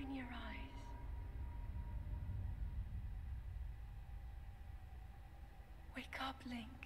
Open your eyes. Wake up, Link.